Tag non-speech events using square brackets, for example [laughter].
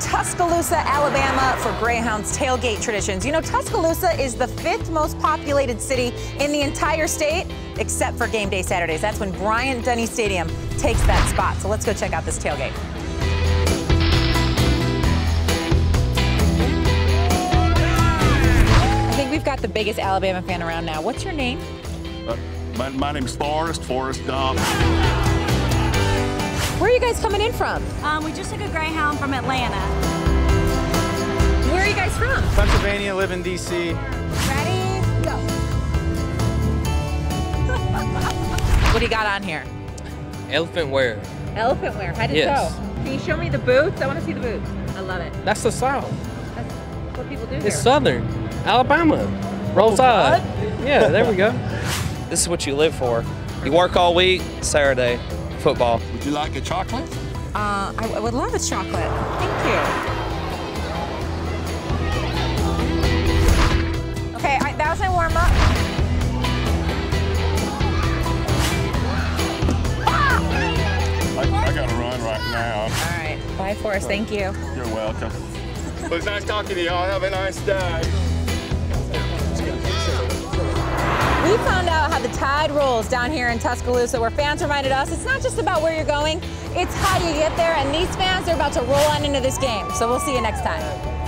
Tuscaloosa, Alabama for Greyhounds tailgate traditions. You know, Tuscaloosa is the fifth most populated city in the entire state, except for game day Saturdays. That's when Bryant Denny Stadium takes that spot. So let's go check out this tailgate. I think we've got the biggest Alabama fan around now. What's your name? Uh, my, my name's Forrest, Forrest Gump. Where are you guys coming in from? Um, we just took a Greyhound from Atlanta. Where are you guys from? Pennsylvania, live in D.C. Ready? Go. [laughs] what do you got on here? Elephant wear. Elephant wear. How'd it Yes. go? Can you show me the boots? I want to see the boots. I love it. That's the South. That's what people do It's here. Southern. Alabama. Roll Tide. Yeah, there we go. [laughs] This is what you live for. You work all week, Saturday, football. Would you like a chocolate? Uh, I, I would love a chocolate. Thank you. Okay, I, that was my warm up. I, I gotta run right now. All right. Bye, Forrest. Thank you. You're welcome. Well, it's nice talking to y'all. Have a nice day. Tide rolls down here in Tuscaloosa, where fans reminded us it's not just about where you're going, it's how you get there. And these fans are about to roll on into this game. So we'll see you next time.